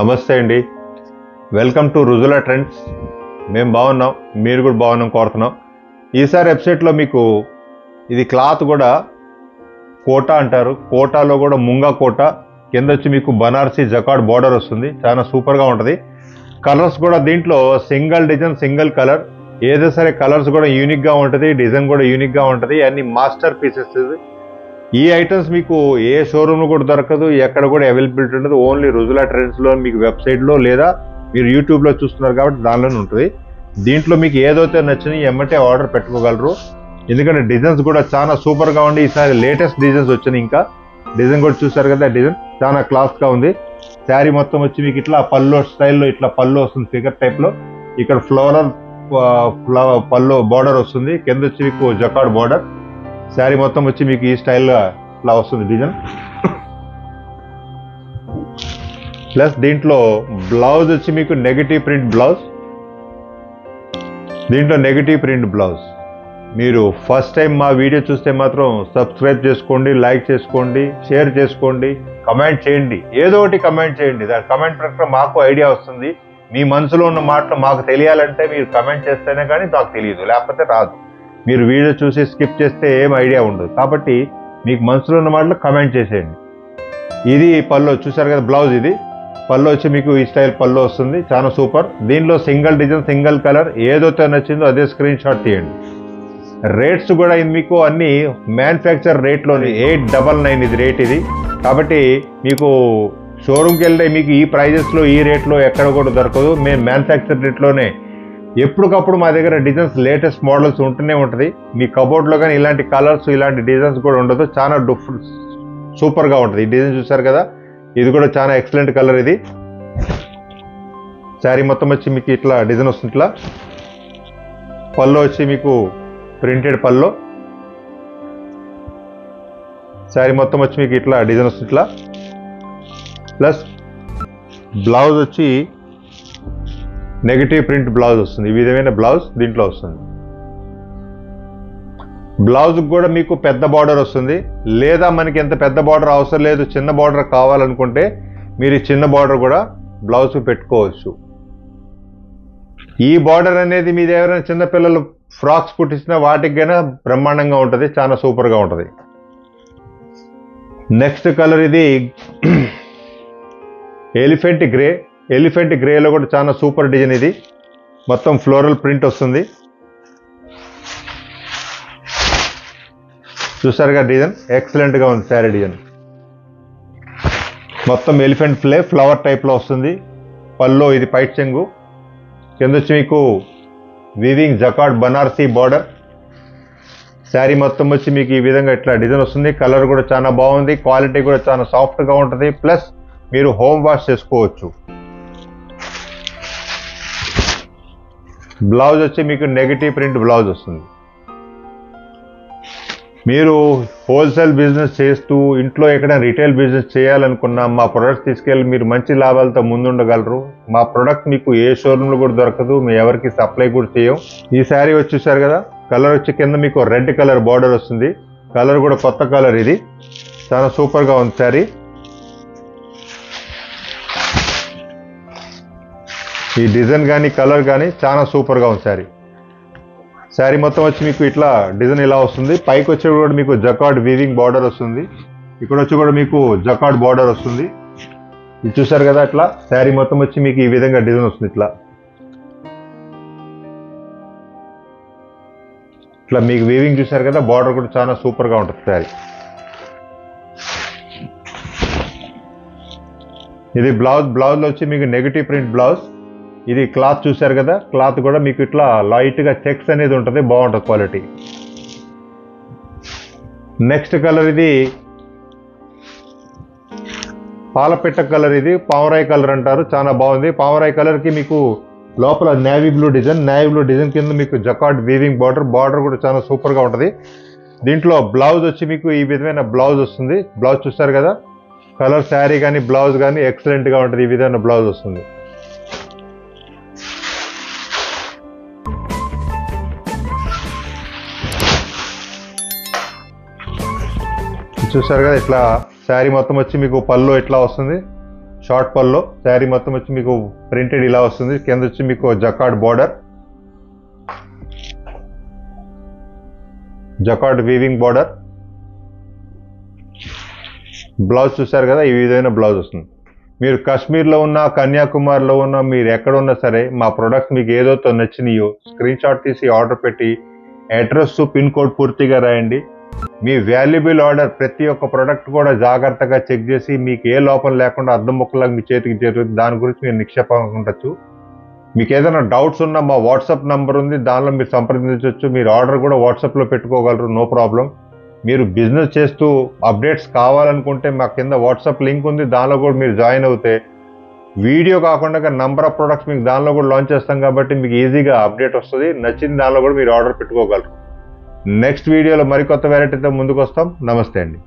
నమస్తే అండి. Welcome to రుజుల trends మేము బాగున్నాం మీరు కూడా బాగున్నాం కోరుతున్నాం. ఈసారి వెబ్సైట్లో మీకు ఇది క్లాత్ కూడా కోటా అంటారు. కోటాలో కూడా ముంగా కోట కింద వచ్చి మీకు బనార్సీ జకాడ్ బార్డర్ వస్తుంది. చాలా సూపర్గా ఉంటుంది. కలర్స్ కూడా దీంట్లో సింగిల్ డిజైన్ సింగిల్ కలర్ ఏదో సరే కలర్స్ కూడా యూనిక్గా ఉంటుంది డిజైన్ కూడా యూనిక్గా ఉంటుంది. అన్ని మాస్టర్ పీసెస్ ఈ ఐటమ్స్ మీకు ఏ షోరూమ్లో కూడా దొరకదు ఎక్కడ కూడా అవైలబిలిటీ ఉండదు. ఓన్లీ రుజులా ట్రెండ్స్లో మీకు వెబ్సైట్లో లేదా మీరు యూట్యూబ్లో చూస్తున్నారు కాబట్టి దానిలోనే ఉంటుంది. దీంట్లో మీకు ఏదైతే నచ్చిన ఎమ్మటే ఆర్డర్ పెట్టుకోగలరు. ఎందుకంటే డిజైన్స్ కూడా చాలా సూపర్గా ఉండి ఈసారి లేటెస్ట్ డిజైన్స్ వచ్చినాయి ఇంకా. డిజైన్ కూడా చూసారు కదా డిజైన్ చాలా క్లాస్గా ఉంది. శారీ మొత్తం వచ్చి మీకు ఇట్లా పళ్ళు స్టైల్లో ఇట్లా పళ్ళు వస్తుంది ఫిగర్ టైప్లో ఇక్కడ ఫ్లోరల్ ఫ్లవర్ పళ్ళు బార్డర్ వస్తుంది. కింద వచ్చి మీకు జకాడ్ బార్డర్ శారీ మొత్తం వచ్చి మీకు ఈ స్టైల్లో ఇలా వస్తుంది డిజైన్. ప్లస్ దీంట్లో బ్లౌజ్ వచ్చి మీకు నెగటివ్ ప్రింట్ బ్లౌజ్. దీంట్లో నెగటివ్ ప్రింట్ బ్లౌజ్. మీరు ఫస్ట్ టైం మా వీడియో చూస్తే మాత్రం సబ్స్క్రైబ్ చేసుకోండి లైక్ చేసుకోండి షేర్ చేసుకోండి కమెంట్ చేయండి. ఏదో ఒకటి కమెంట్ చేయండి. దాని కమెంట్ ప్రకారం మాకు ఐడియా వస్తుంది. మీ మనసులో ఉన్న మాటలు మాకు తెలియాలంటే మీరు కమెంట్ చేస్తేనే కానీ నాకు తెలియదు లేకపోతే రాదు. మీరు వీడియో చూసి స్కిప్ చేస్తే ఏం ఐడియా ఉండదు. కాబట్టి మీకు మనసులో ఉన్న మాటలు కమెంట్ చేసేయండి. ఇది పళ్ళు చూసారు కదా బ్లౌజ్ ఇది. పళ్ళు వచ్చి మీకు ఈ స్టైల్ పళ్ళు వస్తుంది. చాలా సూపర్. దీనిలో సింగిల్ డిజైన్ సింగిల్ కలర్. ఏదైతే నచ్చిందో అదే స్క్రీన్ షాట్ తీయండి. రేట్స్ కూడా ఇది మీకు అన్ని మ్యానుఫ్యాక్చర్ రేట్లోని ఎయిట్ డబల్ నైన్ ఇది రేట్ ఇది. కాబట్టి మీకు షోరూమ్కి వెళ్తే మీకు ఈ ప్రైజెస్లో ఈ రేట్లో ఎక్కడ కూడా దొరకదు. మేము మ్యానుఫ్యాక్చర్ రేట్లోనే ఎప్పటికప్పుడు మా దగ్గర డిజైన్స్ లేటెస్ట్ మోడల్స్ ఉంటూనే ఉంటుంది. మీ కబోర్డ్లో కానీ ఇలాంటి కలర్స్ ఇలాంటి డిజైన్స్ కూడా ఉండదు. చాలా డిఫరెంట్ సూపర్గా ఉంటుంది. ఈ డిజైన్ చూసారు కదా? ఇది కూడా చాలా ఎక్సలెంట్ కలర్ ఇది. శారీ మొత్తం వచ్చి మీకు ఇట్లా డిజైన్ వస్తుంది ఇట్లా. పళ్ళు వచ్చి మీకు ప్రింటెడ్ పళ్ళు. శారీ మొత్తం వచ్చి మీకు ఇట్లా డిజైన్ వస్తుంది ఇట్లా. ప్లస్ బ్లౌజ్ వచ్చి నెగటివ్ ప్రింట్ బ్లౌజ్ వస్తుంది. ఈ విధమైన బ్లౌజ్ దీంట్లో వస్తుంది. బ్లౌజ్కి కూడా మీకు పెద్ద బార్డర్ వస్తుంది. లేదా మనకి ఎంత పెద్ద బార్డర్ అవసరం లేదు చిన్న బార్డర్ కావాలనుకుంటే మీరు ఈ చిన్న బార్డర్ కూడా బ్లౌజ్ పెట్టుకోవచ్చు. ఈ బార్డర్ అనేది మీది ఎవరైనా చిన్నపిల్లలు ఫ్రాక్స్ కుట్టించిన వాటికైనా బ్రహ్మాండంగా ఉంటుంది చాలా సూపర్గా ఉంటుంది. నెక్స్ట్ కలర్ ఇది ఎలిఫెంట్ గ్రే. ఎలిఫెంట్ గ్రేలో కూడా చాలా సూపర్ డిజైన్ ఇది. మొత్తం ఫ్లోరల్ ప్రింట్ వస్తుంది. చూసారుగా డిజైన్? ఎక్సలెంట్గా ఉంది శారీ డిజైన్. మొత్తం ఎలిఫెంట్ ఫ్లే ఫ్లవర్ టైప్లో వస్తుంది. పల్లో ఇది పైట్ చెంగు. కింద వచ్చి మీకు weaving jacquard Banarasi border. Sari మొత్తం వచ్చి మీకు ఈ విధంగా ఇట్లా డిజైన్ వస్తుంది. కలర్ కూడా చాలా బాగుంది. క్వాలిటీ కూడా చాలా సాఫ్ట్గా ఉంటుంది. ప్లస్ మీరు హోమ్ వాష్ చేసుకోవచ్చు. బ్లౌజ్ వచ్చి మీకు నెగటివ్ ప్రింట్ బ్లౌజ్ వస్తుంది. మీరు హోల్సేల్ బిజినెస్ చేస్తూ ఇంట్లో ఎక్కడైనా రిటైల్ బిజినెస్ చేయాలనుకున్నా మా ప్రొడక్ట్స్ తీసుకెళ్ళి మీరు మంచి లాభాలతో ముందుండగలరు. మా ప్రొడక్ట్ మీకు ఏ షోరూంలో కూడా దొరకదు మేము ఎవరికి సప్లై కూడా చేయం ఈ శారీ వచ్చేసారు కదా కలర్ వచ్చి కింద మీకు రెడ్ కలర్ బార్డర్ వస్తుంది. కలర్ కూడా కొత్త కలర్ ఇది. చాలా సూపర్గా ఉంది శారీ. ఈ డిజైన్ కానీ కలర్ కానీ చాలా సూపర్గా ఉంది శారీ. శారీ మొత్తం వచ్చి మీకు ఇట్లా డిజైన్ ఇలా వస్తుంది. పైకి వచ్చి కూడా మీకు జకాడ్ వీవింగ్ బార్డర్ వస్తుంది. ఇక్కడ వచ్చి కూడా మీకు జకాడ్ బార్డర్ వస్తుంది. ఇది చూసారు కదా అట్లా? శారీ మొత్తం వచ్చి మీకు ఈ విధంగా డిజైన్ వస్తుంది ఇట్లా. ఇట్లా మీకు వీవింగ్ చూసారు కదా బార్డర్ కూడా చాలా సూపర్గా ఉంటుంది శారీ. ఇది బ్లౌజ్ బ్లౌజ్లో వచ్చి మీకు నెగిటివ్ ప్రింట్ బ్లౌజ్ ఇది క్లాత్ చూశారు కదా? క్లాత్ కూడా మీకు ఇట్లా లైట్గా చెక్స్ అనేది ఉంటుంది బాగుంటుంది క్వాలిటీ నెక్స్ట్ కలర్ ఇది పాలపిట్ట కలర్ ఇది పావరాయ్ కలర్ అంటారు చాలా బాగుంది. పావరాయ్ కలర్కి మీకు లోపల navy blue design navy blue design కింద మీకు జకాట్ వీవింగ్ బార్డర్ బార్డర్ కూడా చాలా సూపర్గా ఉంటుంది. దీంట్లో బ్లౌజ్ వచ్చి మీకు ఈ విధమైన బ్లౌజ్ వస్తుంది. బ్లౌజ్ చూస్తారు కదా? కలర్ శారీ కానీ బ్లౌజ్ కానీ ఎక్సలెంట్గా ఉంటుంది ఈ విధమైన బ్లౌజ్ వస్తుంది. చూసారు కదా ఇట్లా శారీ మొత్తం వచ్చి మీకు పళ్ళు ఇట్లా వస్తుంది? షార్ట్ పల్లో శారీ మొత్తం వచ్చి మీకు ప్రింటెడ్ ఇలా వస్తుంది. కింద వచ్చి మీకు jacquard border. Jacquard weaving border. Blouse చూసారు కదా ఈ విధమైన బ్లౌజ్ వస్తుంది. మీరు కాశ్మీర్లో ఉన్న కన్యాకుమారిలో ఉన్న మీరు ఎక్కడ ఉన్నా సరే మా ప్రొడక్ట్స్ మీకు ఏదైతే నచ్చినాయో స్క్రీన్ షాట్ తీసి ఆర్డర్ పెట్టి అడ్రస్ పిన్ కోడ్ పూర్తిగా రాయండి. మీ వాల్యుబుల్ ఆర్డర్ ప్రతి ఒక్క ప్రోడక్ట్ కూడా జాగ్రత్తగా చెక్ చేసి మీకు ఏ లోపం లేకుండా అద్దం ముక్కలాగా మీ చేతికి చేరుతుంది. దాని గురించి మీరు నిక్షేపంగా ఉండొచ్చు. మీకు ఏదైనా డౌట్స్ ఉన్నా మా వాట్సాప్ నంబర్ ఉంది. దానిలో మీరు సంప్రదించవచ్చు. మీరు ఆర్డర్ కూడా వాట్సాప్లో పెట్టుకోగలరు. నో ప్రాబ్లం మీరు బిజినెస్ చేస్తూ అప్డేట్స్ కావాలనుకుంటే మా కింద వాట్సాప్ లింక్ ఉంది. దానిలో కూడా మీరు జాయిన్ అవుతే వీడియో కాకుండా నంబర్ ఆఫ్ ప్రొడక్ట్స్ మీకు దానిలో కూడా లాంచ్ చేస్తాం కాబట్టి మీకు ఈజీగా అప్డేట్ వస్తుంది. నచ్చిన దానిలో కూడా మీరు ఆర్డర్ పెట్టుకోగలరు. నెక్స్ట్ వీడియోలో మరికొత్త వెరైటీతో ముందుకు వస్తాం నమస్తే అండి.